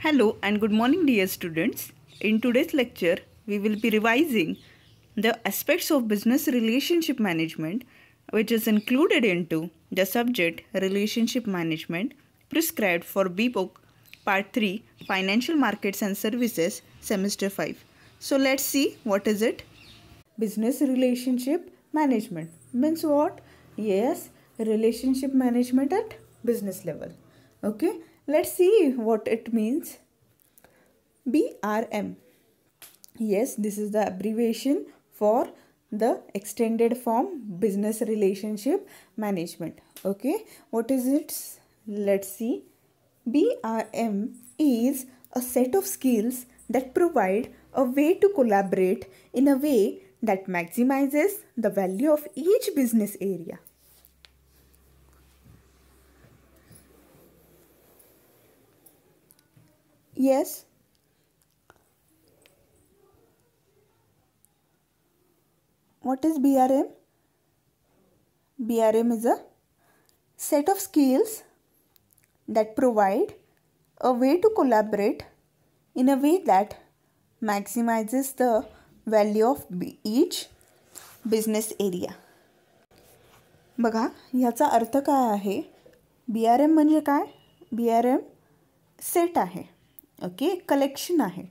Hello and good morning, dear students. In today's lecture, we will be revising the aspects of business relationship management, which is included into the subject Relationship Management prescribed for B.Voc Part 3 Financial Markets and Services, Semester 5. So, let's see what is it. Business relationship management means what? Yes, relationship management at business level. Okay, let's see what it means. BRM. Yes, this is the abbreviation for the extended form business relationship management. Okay, what is it? Let's see. BRM is a set of skills that provide a way to collaborate in a way that maximizes the value of each business area. Yes. What is BRM? BRM is a set of skills that provide a way to collaborate in a way that maximizes the value of each business area. बघा ह्याचा अर्थ काय आहे B R M म्हणजे काय B R M set आहे okay collection आहे.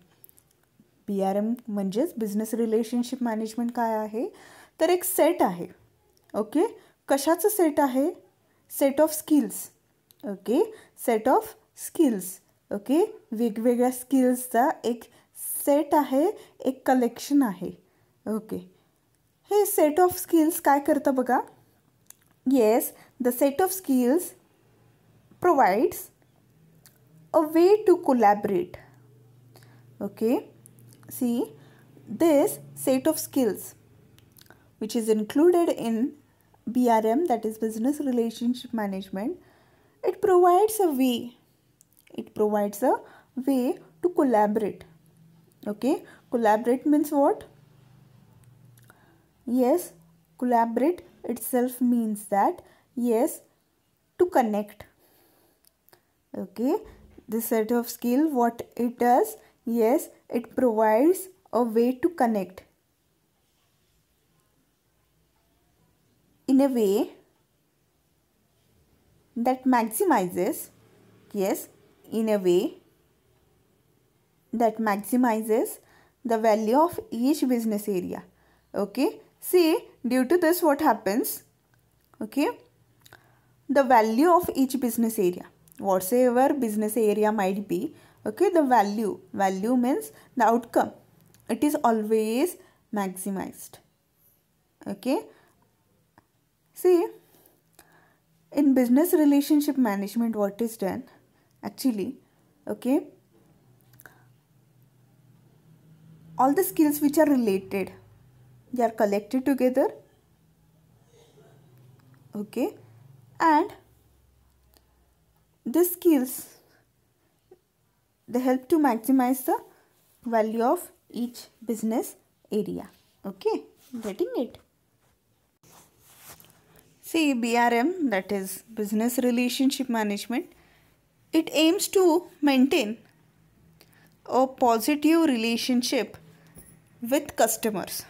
B R M म्हणजेच business relationship management काय आहे? तर एक सेट आहे. ओके कशाचं सेट आहे? Set of skills okay set of skills okay वेगवेगळ्या स्किल्सचा एक सेट आहे एक कलेक्शन आहे. ओके हे सेट ऑफ स्किल्स काय करतं बघा? Yes the set of skills provides a way to collaborate. Okay, see this set of skills which is included in BRM, that is Business Relationship Management, it provides a way, it provides a way to collaborate. Okay, collaborate means what? Yes, collaborate itself means that yes, to connect. Okay, this set of skill what it does yes it provides a way to connect. In a way that maximizes yes in a way that maximizes the value of each business area. Okay? See due to this what happens? Okay? The value of each business area whatsoever business area might be okay the value value means the outcome. It is always maximized okay. See in business relationship management what is done? Actually okay all the skills which are related they are collected together okay and these skills they help to maximize the value of each business area. Okay getting it? See brm that is business relationship management it aims to maintain a positive relationship with customers.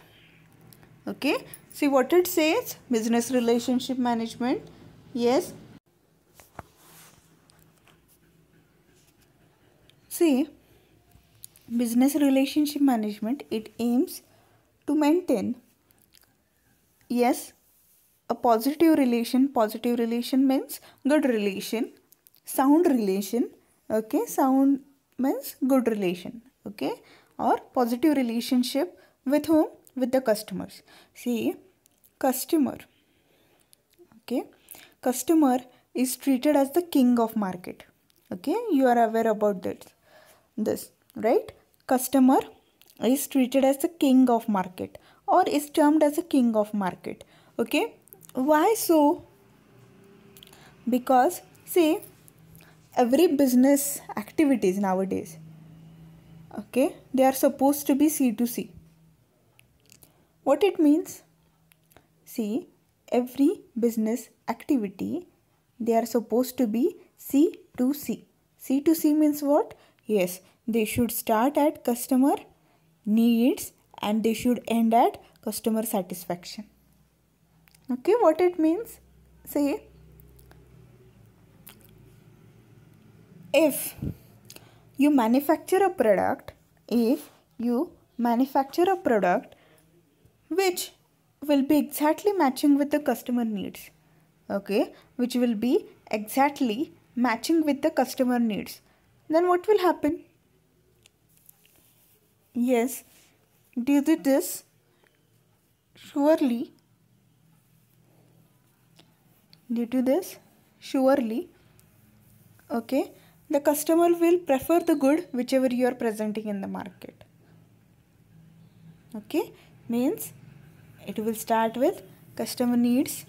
Okay see what it says business relationship management yes See, business relationship management it aims to maintain yes a positive relation positive relation means good relation sound relation okay sound means good relation okay or positive relationship with whom? With the customers. See customer okay customer is treated as the king of market okay you are aware about that this right? Customer is treated as the king of market or is termed as a king of market okay? Why so? Because see every business activities nowadays okay they are supposed to be c to c. What it means? See every business activity they are supposed to be c to c. C to c means what Yes, they should start at customer needs and they should end at customer satisfaction. Okay, what it means? Say, if you manufacture a product, if you manufacture a product which will be exactly matching with the customer needs, okay, which will be exactly matching with the customer needs, then what will happen? Yes, due to this, surely, due to this, surely, okay, the customer will prefer the good whichever you are presenting in the market. Okay, means it will start with customer needs,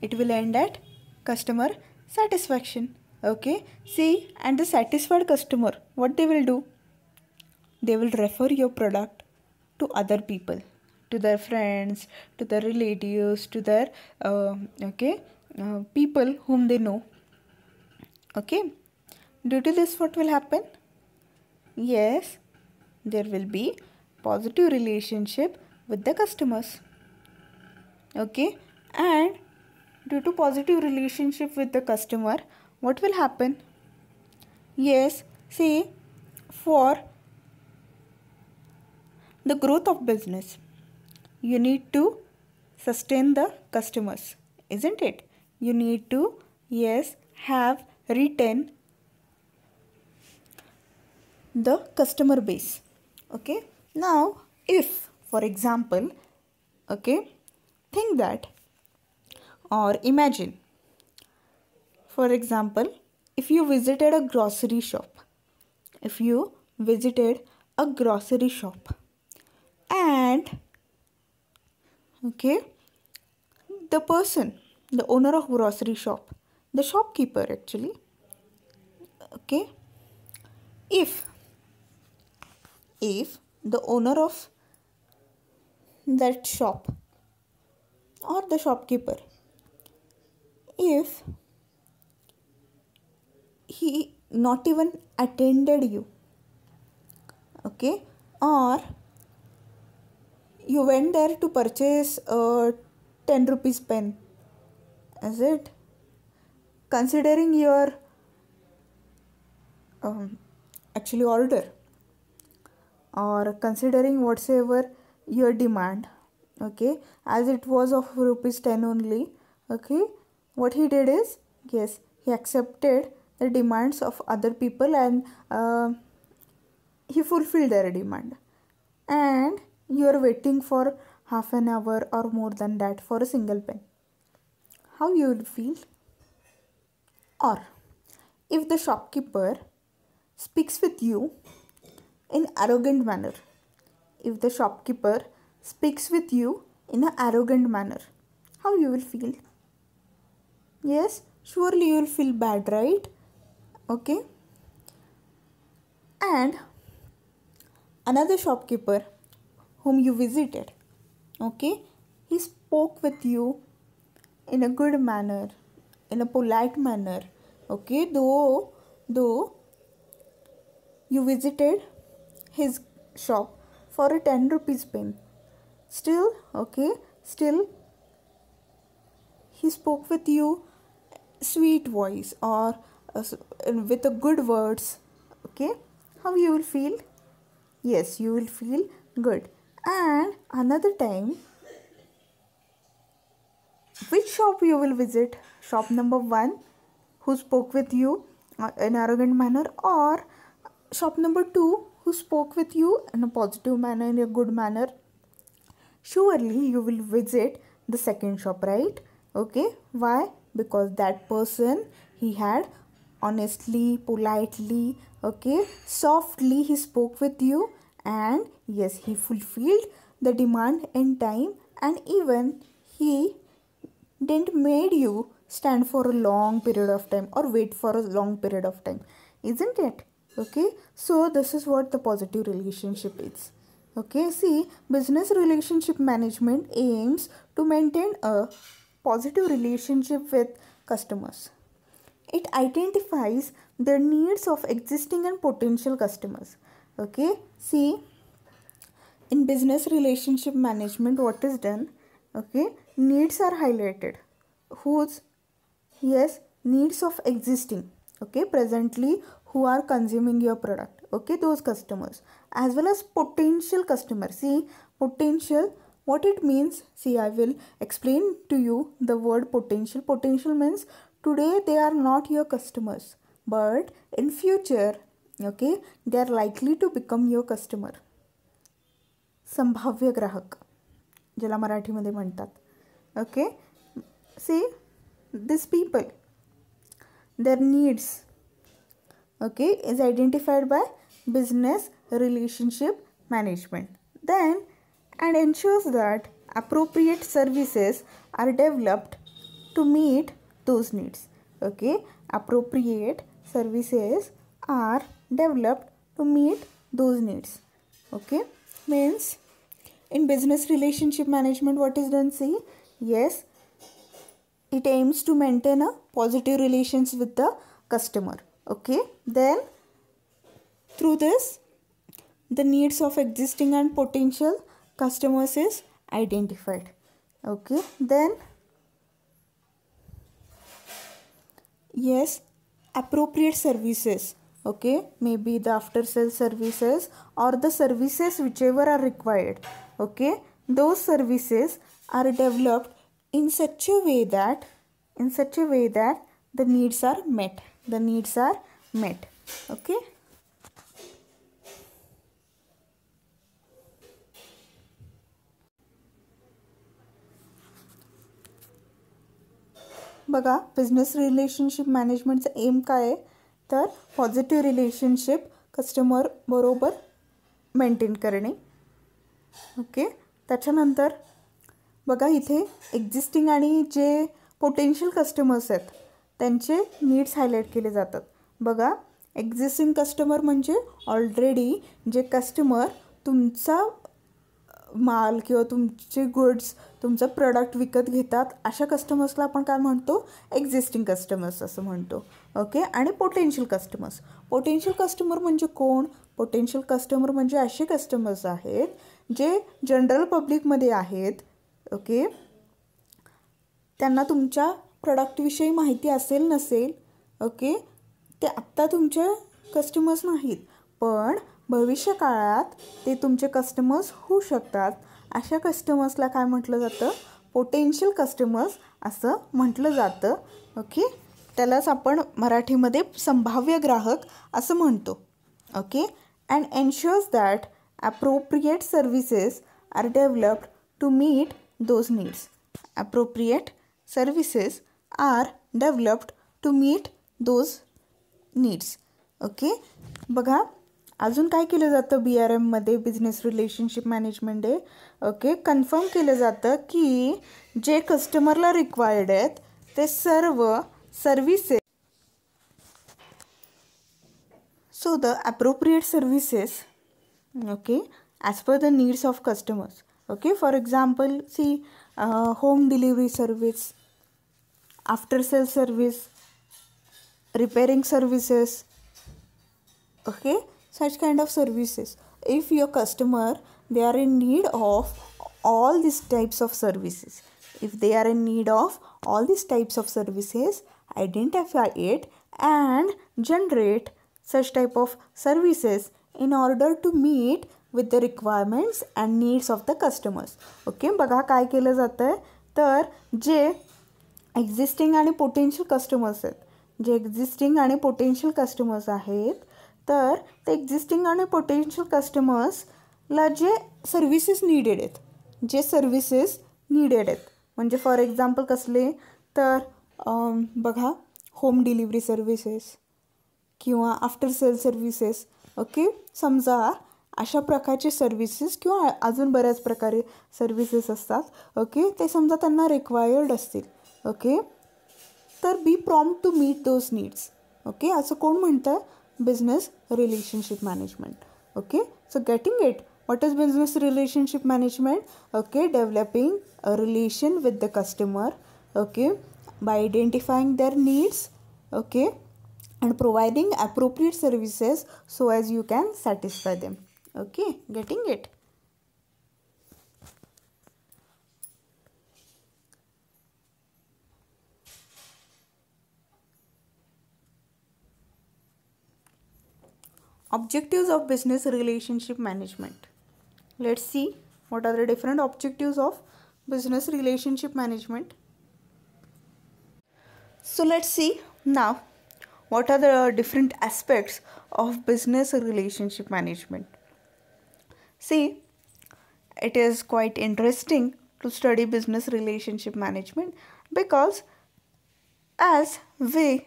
it will end at customer satisfaction okay? See and the satisfied customer what they will do? They will refer your product to other people to their friends to their relatives to their uh, okay uh, people whom they know. Okay? Due to this what will happen? Yes there will be positive relationship with the customers. Okay? And due to positive relationship with the customer what will happen? Yes see for the growth of business you need to sustain the customers isn't it? You need to yes have retain the customer base okay? Now if for example okay think that or imagine, for example, if you visited a grocery shop, if you visited a grocery shop and okay, the person, the owner of grocery shop, the shopkeeper actually, okay, if if the owner of that shop or the shopkeeper if he not even attended you. Okay? Or you went there to purchase a 10 rupees pen. Is it? Considering your um, actually order. Or considering whatsoever your demand. Okay? As it was of rupees 10 only. Okay? What he did is yes he accepted the demands of other people and uh, he fulfilled their demand. And you are waiting for half an hour or more than that for a single pen. How you will feel? Or if the shopkeeper speaks with you in arrogant manner if the shopkeeper speaks with you in an arrogant manner how you will feel? Yes surely you will feel bad right okay? And another shopkeeper whom you visited okay? He spoke with you in a good manner in a polite manner okay? Though though you visited his shop for a 10 rupees pen still okay? Still he spoke with you sweet voice or with the good words okay how you will feel? Yes you will feel good. And another time which shop you will visit? Shop number 1 who spoke with you uh, in arrogant manner or shop number 2 who spoke with you in a positive manner in a good manner? Surely you will visit the second shop right? Okay why? Because that person he had honestly politely okay? Softly he spoke with you and yes he fulfilled the demand in time and even he didn't made you stand for a long period of time or wait for a long period of time isn't it? Okay? So this is what the positive relationship is. Okay? See business relationship management aims to maintain a positive relationship with customers. It identifies the needs of existing and potential customers. Okay see in business relationship management what is done? Okay needs are highlighted. Whose yes needs of existing. Okay presently who are consuming your product? Okay those customers. As well as potential customers see potential what it means? See i will explain to you the word potential. Potential means today they are not your customers but in future okay they are likely to become your customer संभाव्य ग्राहक ज्याला मराठीमध्ये म्हणतात okay see this people their needs okay is identified by business relationship management then and ensures that appropriate services are developed to meet those needs. Okay? Appropriate services are developed to meet those needs. Okay? Means in business relationship management what is done? See yes it aims to maintain a positive relations with the customer. Okay? Then through this the needs of existing and potential customers is identified. Okay? Then yes appropriate services okay? Maybe the after sales services or the services whichever are required okay? Those services are developed in such a way that in such a way that the needs are met the needs are met okay बघा business relationship मॅनेजमेंटचं M काय आहे? तर positive relationship customer बरोबर maintain करणे. Okay त्याच्यानंतर बघा इथे एक्झिस्टिंग आणि जे पोटेन्शियल कस्टमर्स आहेत त्यांचे नीड्स हायलाईट केले जातात. बघा एक्झिस्टिंग कस्टमर म्हणजे ऑलरेडी जे कस्टमर तुमचा माल किंवा तुमचे गुड्स तुमचं प्रोडक्ट विकत घेतात अशा कस्टमर्सला आपण काय म्हणतो? एक्झिस्टिंग कस्टमर्स असं म्हणतो. ओके आणि पोटेन्शियल कस्टमर्स पोटेन्शियल कस्टमर म्हणजे कोण? पोटेन्शियल कस्टमर म्हणजे असे कस्टमर्स आहेत जे जनरल पब्लिकमध्ये आहेत. ओके त्यांना तुमच्या प्रॉडक्टविषयी माहिती असेल नसेल. ओके ते आत्ता तुमचे कस्टमर्स नाहीत. पण भविष्यकाळात ते तुमचे कस्टमर्स होऊ शकतात. अशा कस्टमर्सला काय म्हटलं जातं? पोटेन्शियल कस्टमर्स असं म्हटलं जातं. ओके त्यालाच आपण मराठीमध्ये संभाव्य ग्राहक असं म्हणतो. Okay and ensures that appropriate services are developed to meet those needs appropriate services are developed to meet those needs okay बघा अजून काय केलं जातं? B R एममध्ये business relationship management day okay confirm केलं जातं की जे कस्टमरला रिक्वायर्ड आहेत ते सर्व services so the appropriate services okay as per the needs of customers okay for example see home delivery service after sale service repairing services okay okay such kind of services if your customer they are in need of all these types of services if they are in need of all these types of services identify it and generate such type of services in order to meet with the requirements and needs of the customers okay बघा काय केलं जातं आहे तर जे existing आणि potential customers आहेत जे एक्झिस्टिंग आणि पोटेन्शियल कस्टमर्स आहेत तर ते एक्झिस्टिंग आणि पोटेन्शियल कस्टमर्सला जे सर्व्हिसेस नीडेड आहेत. जे सर्व्हिसेस नीडेड आहेत. म्हणजे फॉर एक्झाम्पल कसले तर बघा होम डिलिव्हरी सर्व्हिसेस किंवा आफ्टर सेल सर्व्हिसेस ओके समजा अशा प्रकारचे सर्व्हिसेस किंवा अजून बऱ्याच प्रकारे सर्व्हिसेस असतात. ओके ते समजा त्यांना रिक्वायर्ड असतील. ओके तर be prompt to meet those needs okay असं कोण म्हणतं business relationship management. Okay? So getting it what is business relationship management? Okay developing a relation with the customer okay by identifying their needs okay and providing appropriate services so as you can satisfy them. Okay? Getting it? Objectives of business relationship management. Let's see what are the different objectives of business relationship management. So let's see now what are the different aspects of business relationship management. See it is quite interesting to study business relationship management because as we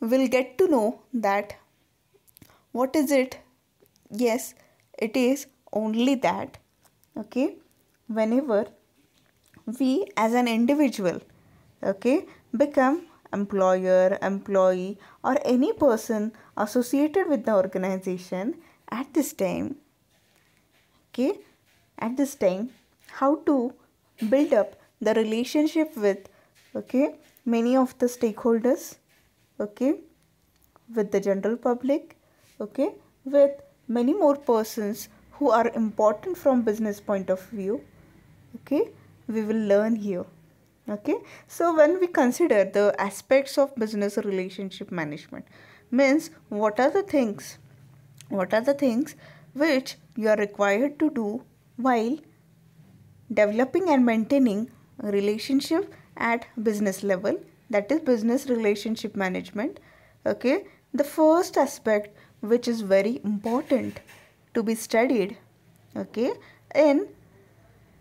will get to know that what is it? Yes it is only that okay whenever we as an individual okay become employer employee or any person associated with the organization at this time okay at this time how to build up the relationship with okay many of the stakeholders okay with the general public okay with many more persons who are important from business point of view okay we will learn here okay. So when we consider the aspects of business relationship management means what are the things what are the things which you are required to do while developing and maintaining a relationship at business level that is business relationship management okay. The first aspect which is very important to be studied okay? In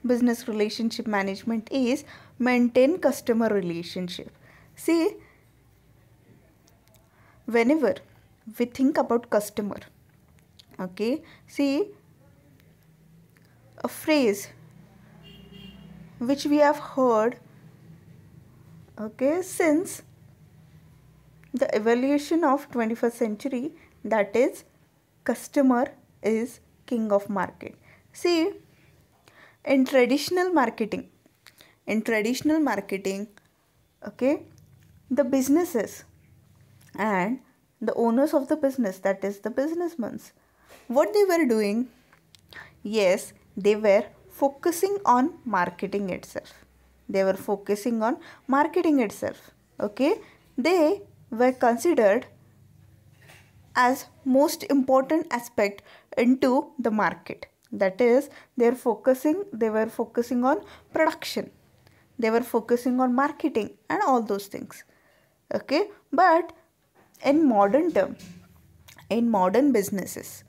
business relationship management is maintain customer relationship. See whenever we think about customer okay? See a phrase which we have heard okay since the evolution of 21st century that is customer is king of market. See in traditional marketing in traditional marketing okay the businesses and the owners of the business that is the businessmen what they were doing? Yes they were focusing on marketing itself. They were focusing on marketing itself okay? They were considered as most important aspect into the market. That is they're focusing they were focusing on production. They were focusing on marketing and all those things. Okay? But in modern term in modern businesses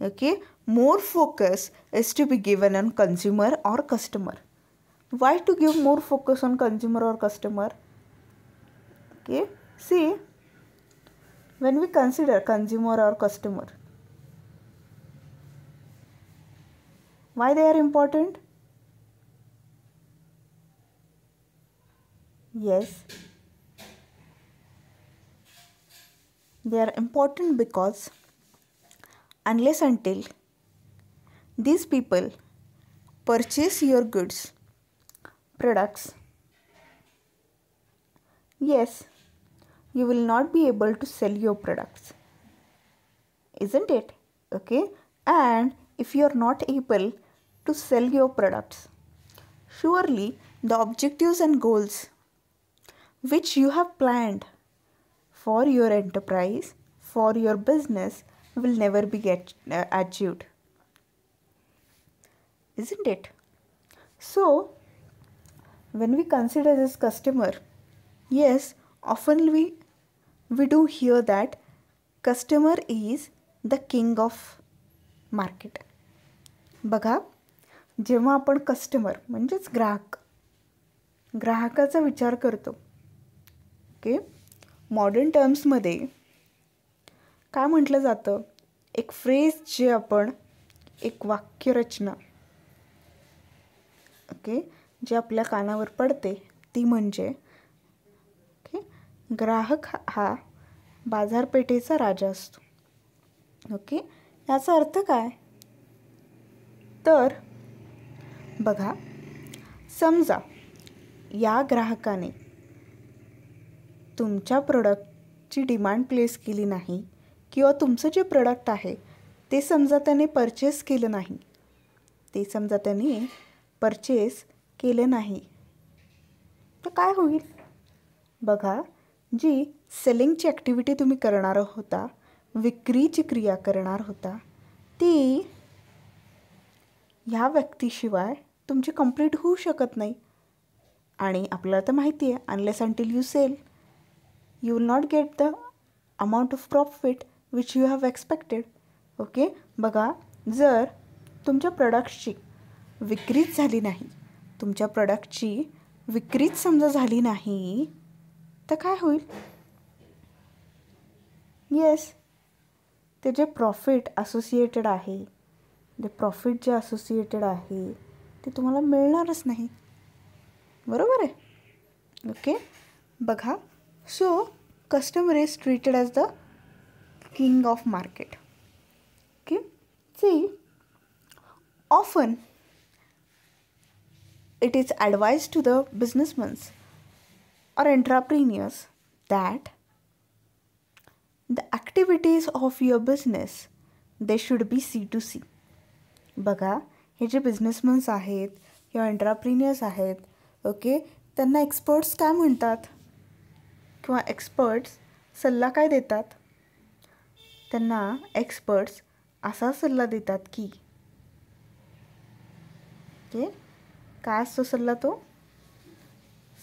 okay more focus is to be given on consumer or customer. Why to give more focus on consumer or customer? Okay? See when we consider consumer or customer. Why they are important? Yes, they are important because unless until these people purchase your goods, products, yes, you will not be able to sell your products. Isn't it? Okay? And if you are not able to sell your products surely the objectives and goals which you have planned for your enterprise for your business will never be get, uh, achieved. Isn't it? So when we consider this customer yes often we we do hear that customer is the king of market. बघा जेव्हा आपण customer म्हणजेच ग्राहक ग्राहकाचा विचार करतो okay modern टर्म्समध्ये काय म्हटलं जातं? एक फ्रेज जे आपण एक वाक्यरचना ओके जे आपल्या कानावर पडते ती म्हणजे ग्राहक हा बाजारपेठेचा राजा असतो. ओके? याचा अर्थ काय? तर बघा समजा या ग्राहकाने तुमच्या प्रोडक्टची डिमांड प्लेस केली नाही किंवा तुमचं जे प्रोडक्ट आहे ते समजा त्याने परचेस केलं नाही ते समजा त्याने परचेस केलं नाही तर काय होईल? बघा जी सेलिंगची ॲक्टिव्हिटी तुम्ही करणार होता विक्रीची क्रिया करणार होता ती ह्या व्यक्तीशिवाय तुमची कंप्लीट होऊ शकत नाही. आणि आपल्याला तर माहिती आहे unless until you sell you will not get the amount of profit which you have expected okay बघा जर तुमच्या प्रॉडक्टची विक्रीच झाली नाही तुमच्या प्रॉडक्टची विक्रीच समजा झाली नाही तर काय होईल? येस ते जे प्रॉफिट असोसिएटेड आहे जे प्रॉफिट जे असोसिएटेड आहे ते तुम्हाला मिळणारच नाही. बरोबर आहे? ओके बघा. So customer is treated as the king of market okay see often it is advise to the businessmans or entrepreneurs that the activities of your business they should be C to C बघा हे जे बिझनेसमन्स आहेत किंवा एंट्राप्रिनियर्स आहेत okay त्यांना experts काय म्हणतात? किंवा experts सल्ला काय देतात? त्यांना एक्सपर्ट्स असा सल्ला देतात की. ओके काय असतो सल्ला तो?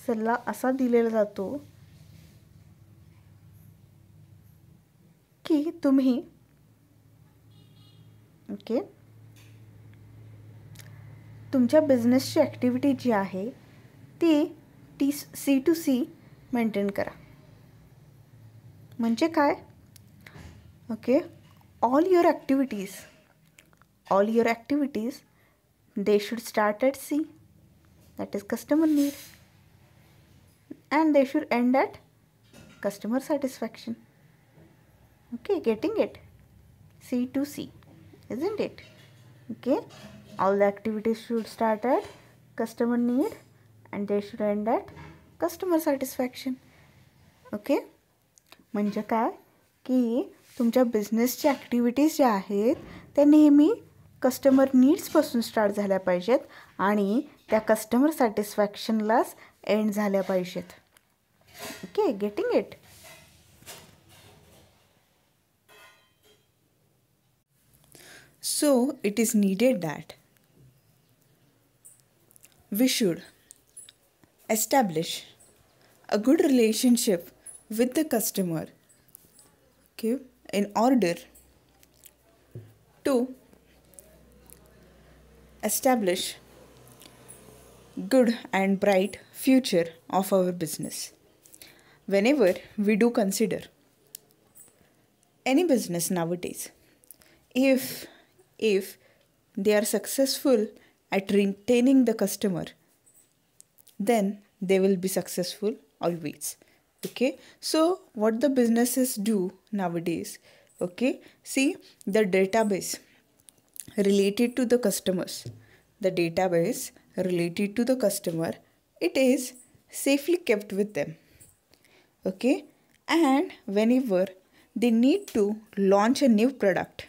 सल्ला असा दिलेला जातो की तुम्ही ओके तुमच्या बिझनेसची ॲक्टिव्हिटी जी आहे ती T C to C maintain करा. म्हणजे काय? Okay all your activities all your activities they should start at C that is customer need and they should end at customer satisfaction okay getting it c to c isn't it okay all the activities should start at customer need and they should end at customer satisfaction okay म्हणजे काय की तुमच्या बिझनेसच्या activities ज्या आहेत त्या नेहमी customer नीड्सपासून start झाल्या पाहिजेत आणि त्या कस्टमर सॅटिस्फॅक्शनलाच एंड झाल्या पाहिजेत okay getting it So it is needed that we should establish a good relationship with the customer okay in order to establish good and bright future of our business. Whenever we do consider any business nowadays if if they are successful at retaining the customer then they will be successful always. Okay? So what the businesses do nowadays okay? See the database related to the customers the database related to the customer it is safely kept with them. Okay? And whenever they need to launch a new product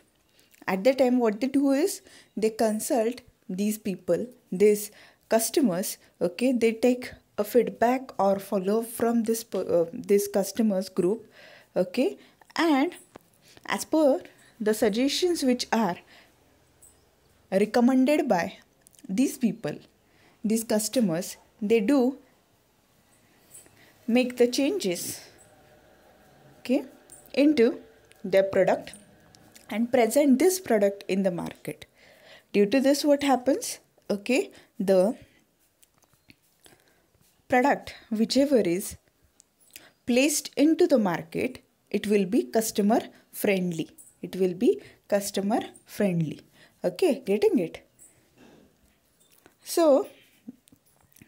at the time what they do is they consult these people these customers okay? They take a feedback or follow from this uh, this customers group okay? And as per the suggestions which are recommended by these people these customers they do make the changes okay into their product and present this product in the market. Due to this what happens? Okay the product whichever is placed into the market it will be customer friendly. It will be customer friendly. Okay getting it? So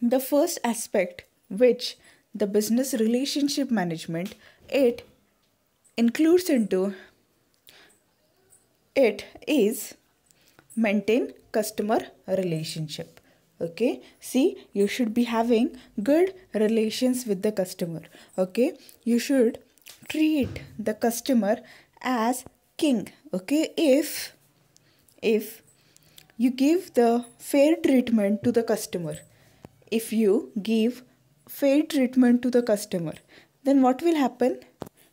the first aspect which the business relationship management it includes into it is maintain customer relationship. Okay? See you should be having good relations with the customer. Okay? You should treat the customer as king. Okay? If if you give the fair treatment to the customer if you give fair treatment to the customer then what will happen?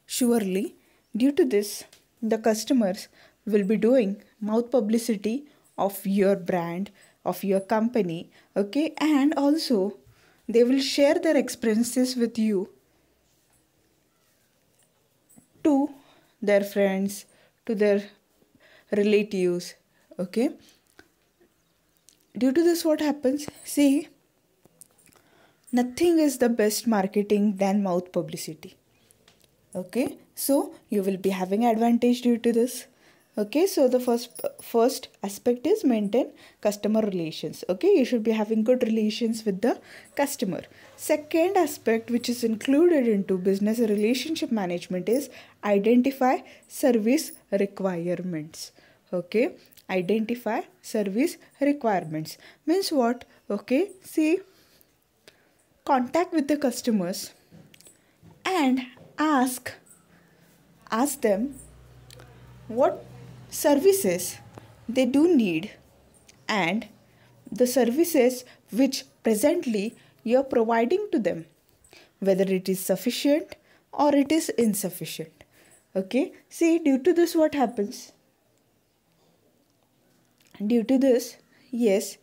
Surely due to this the customers will be doing mouth publicity of your brand of your company okay? And also they will share their experiences with you to their friends to their relatives okay? Due to this what happens? See nothing is the best marketing than mouth publicity. Okay? So you will be having advantage due to this. Okay? So the first first aspect is maintain customer relations. Okay? You should be having good relations with the customer. Second aspect which is included into business relationship management is identify service requirements. Okay? Identify service requirements. Means what? Okay? See contact with the customers and ask ask them what services they do need and the services which presently you are providing to them whether it is sufficient or it is insufficient. Okay? See due to this what happens? Due to this yes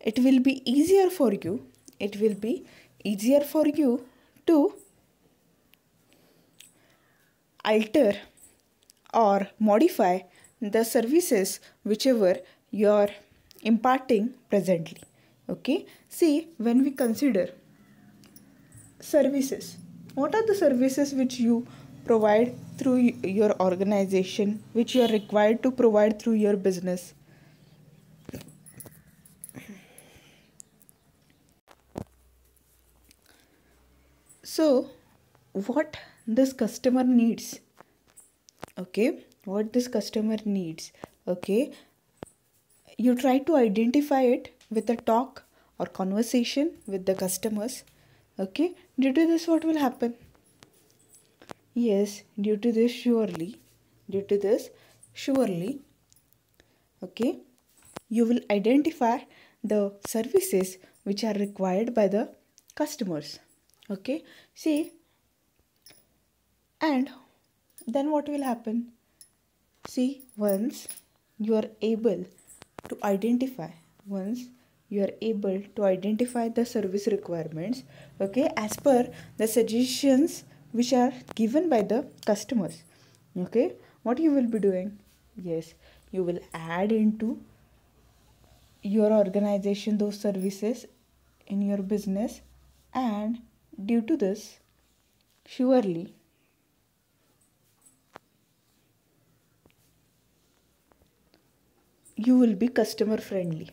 it will be easier for you. It will be easier for you to alter or modify the services whichever you are imparting presently. Okay? See when we consider services what are the services which you provide through your organization which you are required to provide through your business so what this customer needs okay what this customer needs okay you try to identify it with a talk or conversation with the customers okay. Due to this what will happen? Yes due to this surely due to this surely okay you will identify the services which are required by the customers okay? See? And then what will happen? See once you are able to identify once you are able to identify the service requirements okay as per the suggestions which are given by the customers okay what you will be doing? Yes you will add into your organization those services in your business and due to this surely you will be customer friendly.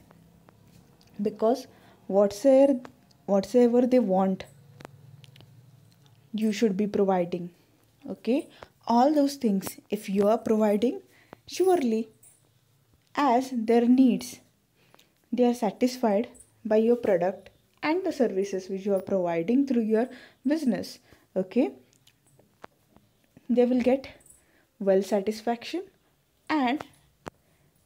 Because whatsoever whatsoever they want you should be providing. Okay? All those things if you are providing surely as their needs they are satisfied by your product and the services which you are providing through your business okay they will get well satisfaction and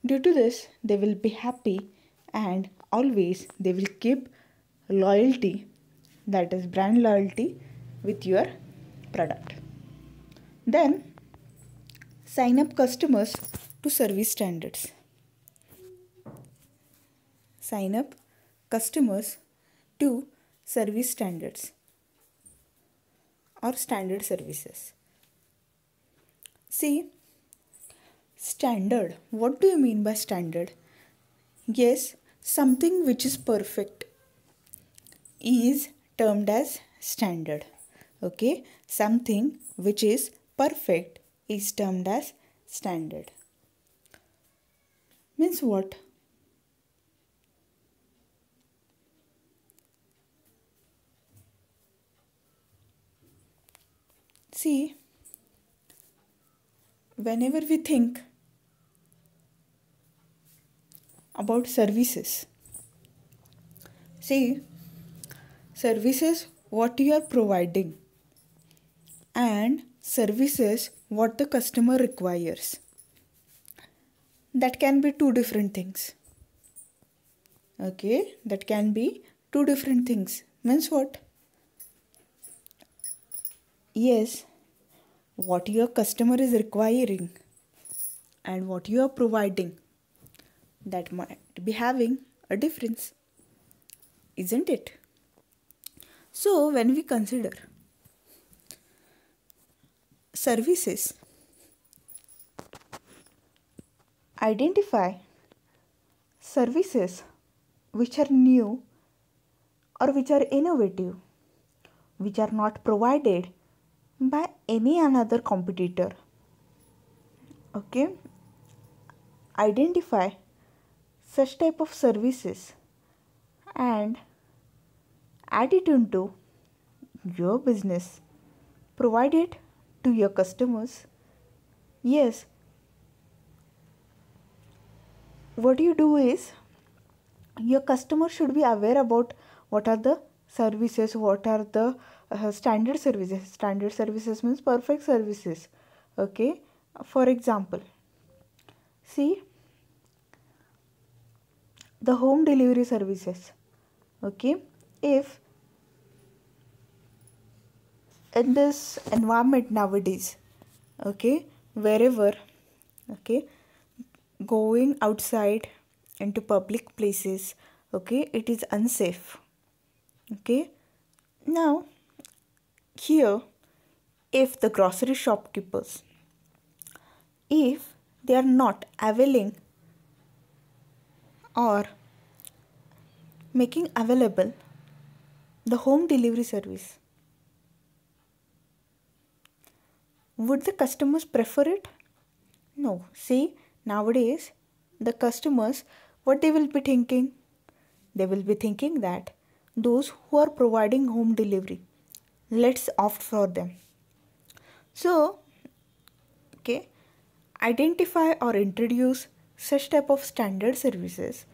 Due to this, they will be happy and always they will keep loyalty, that is brand loyalty, with your product. Then, sign up customers to service standards. Sign up customers to service standards or standard services. See, Standard. What do you mean by standard? Yes, something which is perfect is termed as standard. Okay, something which is perfect is termed as standard. Means what? See, whenever we think about services, see, services what you are providing and services what the customer requires. That can be two different things. Okay, that can be two different things. Means what? Yes, what your customer is requiring and what you are providing that might be having a difference isn't it? So when we consider services identify services which are new or which are innovative which are not provided by any another competitor. Okay. Identify such type of services and add it into your business. Provide it to your customers. Yes. What you do is your customer should be aware about what are the services what are the uh, standard services standard services means perfect services okay? For example see the home delivery services okay? If in this environment nowadays okay wherever okay going outside into public places okay it is unsafe okay? Now here if the grocery shopkeepers if they are not availing or making available the home delivery service would the customers prefer it? No. See nowadays the customers what they will be thinking? They will be thinking that those who are providing home delivery let's opt for them. So okay identify or introduce such type of standard services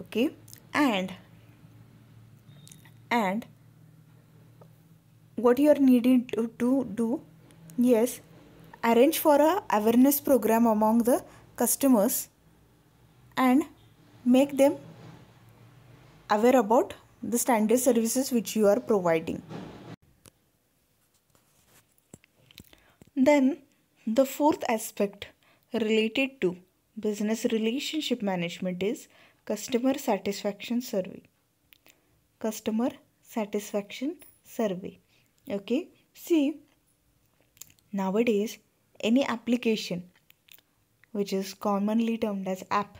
okay and and what you are needing to, to do yes arrange for a awareness program among the customers and make them aware about the standard services which you are providing then the fourth aspect related to business relationship management is customer satisfaction survey. Customer satisfaction survey. Okay? See nowadays any application which is commonly termed as app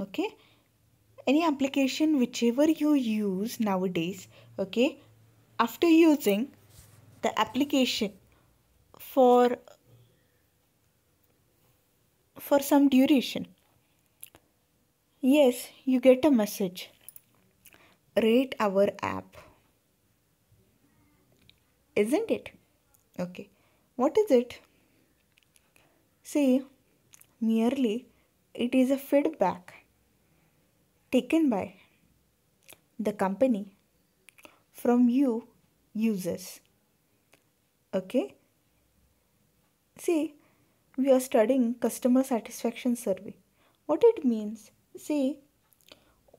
okay? Any application whichever you use nowadays okay? After using the application for for some duration. Yes you get a message. Rate our app. Isn't it? Okay. What is it? See merely it is a feedback taken by the company from you users. Okay see we are studying customer satisfaction survey. What it means? See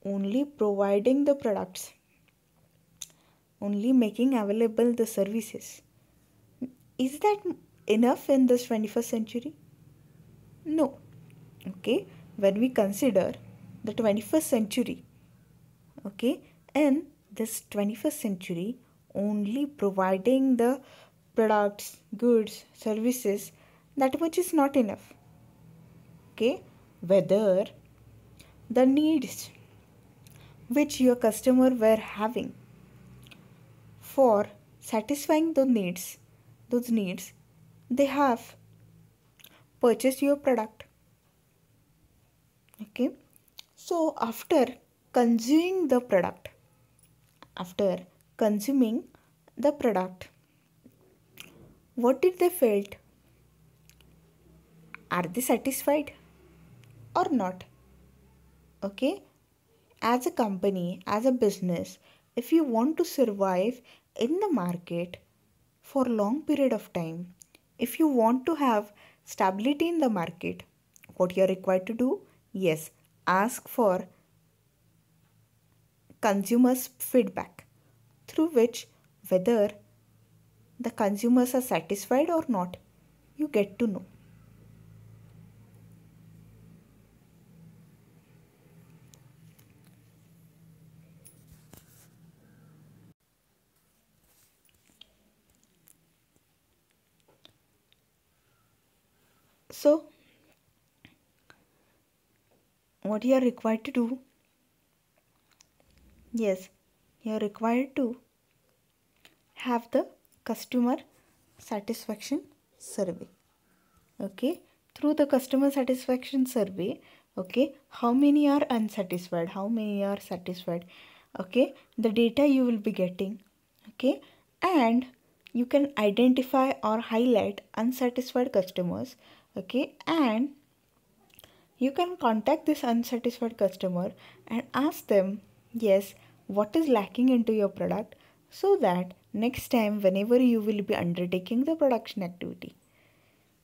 only providing the products only making available the services. Is that enough in this 21st century? No. Okay when we consider the 21st century okay in this 21st century only providing the products goods services that much is not enough. Okay? Whether the needs which your customer were having for satisfying those needs those needs they have purchased your product. Okay? So after consuming the product after consuming the product what did they felt? Are they satisfied or not? Okay? As a company as a business if you want to survive in the market for long period of time if you want to have stability in the market what you are required to do? Yes ask for consumers feedback through which whether the consumers are satisfied or not you get to know So, what you are required to do? Yes, you are required to have the customer satisfaction survey. Okay, through the customer satisfaction survey, okay, how many are unsatisfied, how many are satisfied, okay, the data you will be getting, okay, and you can identify or highlight unsatisfied customers. Okay. And you can contact this unsatisfied customer and ask them yes what is lacking into your product so that next time whenever you will be undertaking the production activity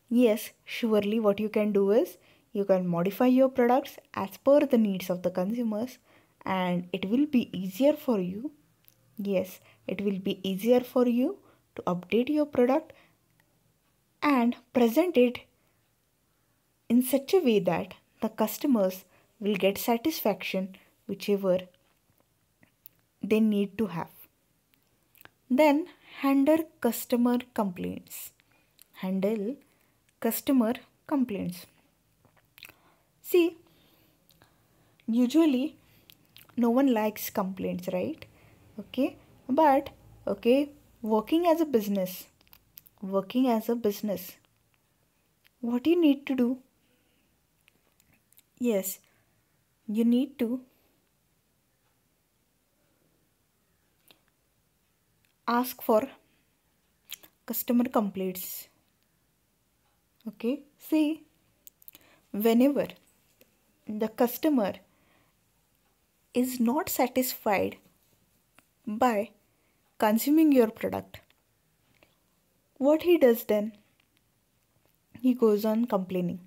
yes surely what you can do is you can modify your products as per the needs of the consumers and it will be easier for you yes it will be easier for you to update your product and present it in such a way that the customers will get satisfaction whichever they need to have. Then handle customer complaints. Handle customer complaints. See, usually no one likes complaints, right? Okay, but okay, working as a business, working as a business, what do you need to do yes you need to ask for customer complaints. Okay. See whenever the customer is not satisfied by consuming your product what he does then? He goes on complaining.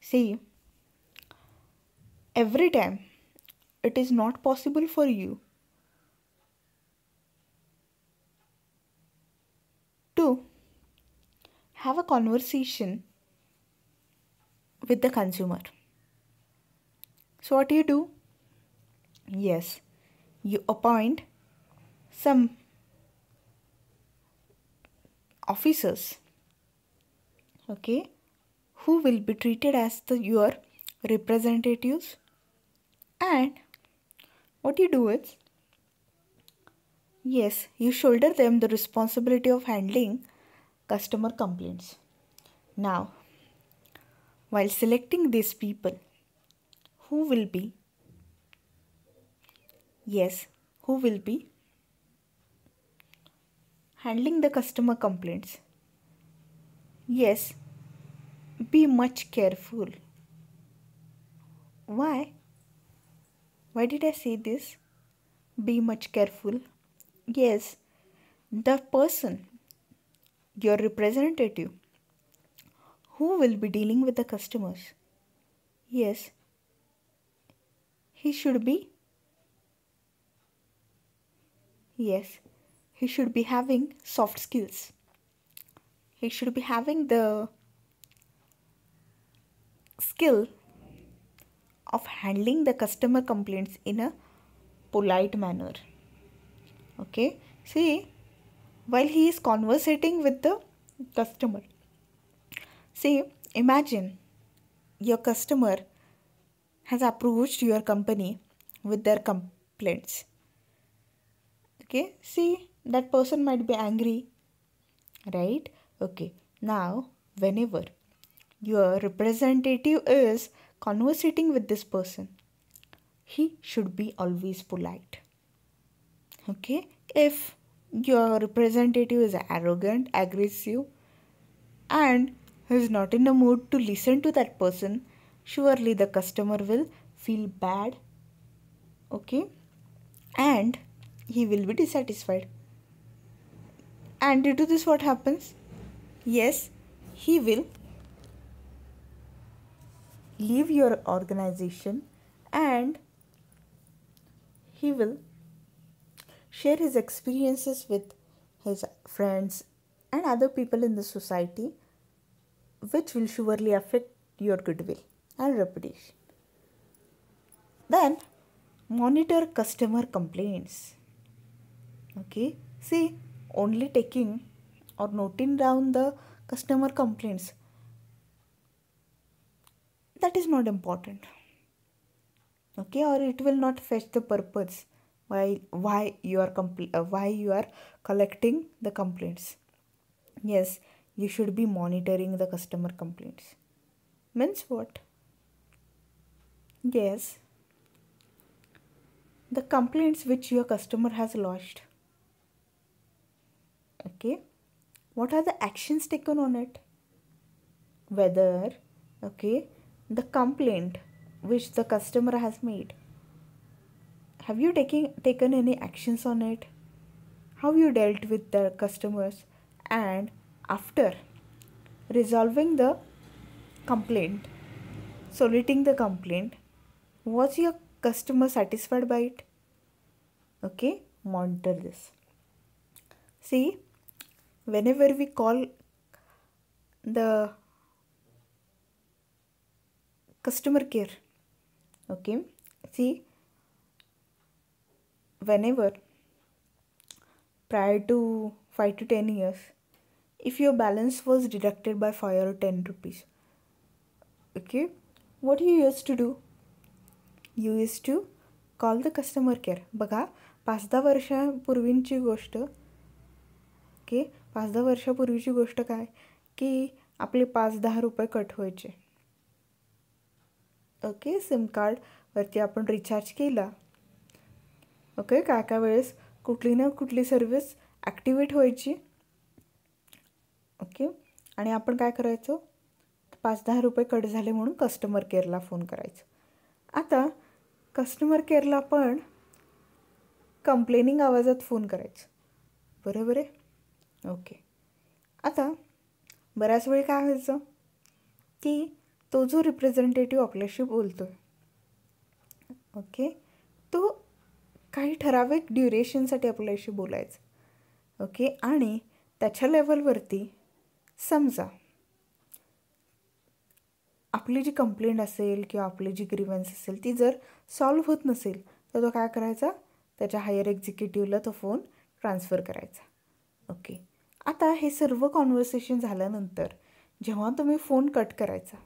See every time it is not possible for you to have a conversation with the consumer. So, what do you do? Yes, you appoint some officers okay who will be treated as the your representatives and what you do is yes you shoulder them the responsibility of handling customer complaints. Now while selecting these people who will be? Yes who will be? Handling the customer complaints. Yes be much careful. Why? Why did I say this? Be much careful. Yes, the person, your representative, who will be dealing with the customers. Yes, he should be. Yes, he should be having soft skills. He should be having the skill of handling the customer complaints in a polite manner. Okay, see, while he is conversating with the customer, see, imagine your customer has approached your company with their complaints. Okay, see, that person might be angry, right? Okay, now, whenever your representative is conversating with this person, he should be always polite. Okay, if your representative is arrogant, aggressive, and is not in the mood to listen to that person, surely the customer will feel bad. Okay, and he will be dissatisfied. And due to this, what happens? yes he will leave your organization and he will share his experiences with his friends and other people in the society which will surely affect your goodwill and reputation. Then monitor customer complaints. Okay? See only taking or noting down the customer complaints that is not important. Okay? Or it will not fetch the purpose why why you are compl- uh, why you are collecting the complaints. Yes you should be monitoring the customer complaints. Means what? Yes. The complaints which your customer has lodged. Okay. What are the actions taken on it? Whether okay the complaint which the customer has made have you taken taken any actions on it? How you dealt with the customers and after resolving the complaint soluting the complaint was your customer satisfied by it? Okay monitor this. See whenever we call the customer care okay see whenever prior to 5 to 10 years if your balance was deducted by 5 or 10 rupees okay what you used to do you used to call the customer care बघा पाच दहा वर्षापूर्वींची गोष्ट okay पाच दहा वर्षापूर्वीची गोष्ट काय की आपले पाच दहा रुपये कट व्हायचे ओके सिम कार्डवरती आपण रिचार्ज केला ओके? काय काय वेळेस कुठली ना कुठली सर्विस ॲक्टिवेट व्हायची. ओके? आणि आपण काय करायचो? पाच दहा रुपये कट झाले म्हणून कस्टमर केअरला फोन करायचं. आता कस्टमर केअरला पण कंप्लेनिंग आवाजात फोन करायचं. बरोबर आहे? ओके. आता बऱ्याच वेळ काय व्हायचं? की तो जो रिप्रेझेंटेटिव्ह आपल्याशी बोलतो आहे ओके? तो काही ठराविक ड्युरेशनसाठी आपल्याशी बोलायचं. ओके आणि त्याच्या लेवलवरती समजा आपली जी कंप्लेंट असेल किंवा आपली जी ग्रीवन्स असेल ती जर सॉल्व्ह होत नसेल तर तो काय करायचा? त्याच्या हायर एक्झिक्युटिव्हला तो फोन ट्रान्सफर करायचा. ओके आता हे सर्व कॉन्व्हर्सेशन झाल्यानंतर जेव्हा तुम्ही फोन कट करायचा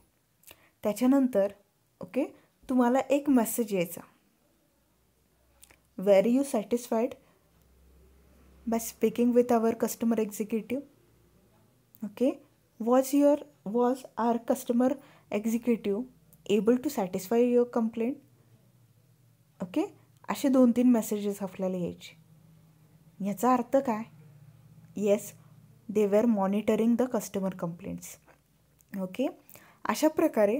त्याच्यानंतर ओके तुम्हाला एक मेसेज यायचा. were you satisfied by speaking with our customer executive okay was your was our customer executive able to satisfy your complaint okay असे दोन तीन मेसेजेस आपल्याला यायचे याचा अर्थ काय yes they were monitoring the customer complaints okay अशा प्रकारे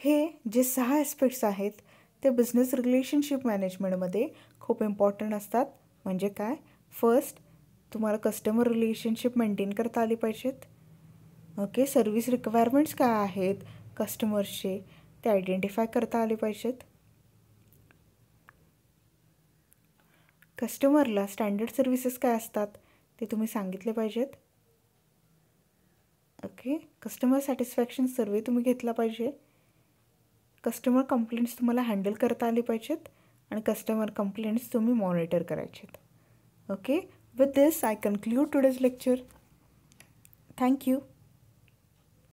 हे जे सहा ॲस्पेक्ट्स आहेत ते बिझनेस रिलेशनशिप मॅनेजमेंटमध्ये खूप इम्पॉर्टंट असतात. म्हणजे काय? फर्स्ट तुम्हाला कस्टमर रिलेशनशिप मेंटेन करता आली पाहिजेत. ओके सर्व्हिस रिक्वायरमेंट्स काय आहेत? कस्टमर्सचे ते आयडेंटिफाय करता आले पाहिजेत. कस्टमरला स्टँडर्ड सर्व्हिसेस काय असतात? ते तुम्ही सांगितले पाहिजेत. ओके कस्टमर सॅटिस्फॅक्शन सर्वे तुम्ही घेतला पाहिजे. कस्टमर कंप्लेंट्स तुम्हाला हँडल करता आले पाहिजेत आणि कस्टमर कंप्लेंट्स तुम्ही मॉनिटर करायचेत. Okay with this I conclude today's lecture thank you